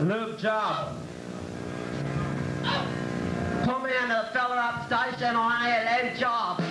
Lube job. Put me into the feller-up station on a lube job.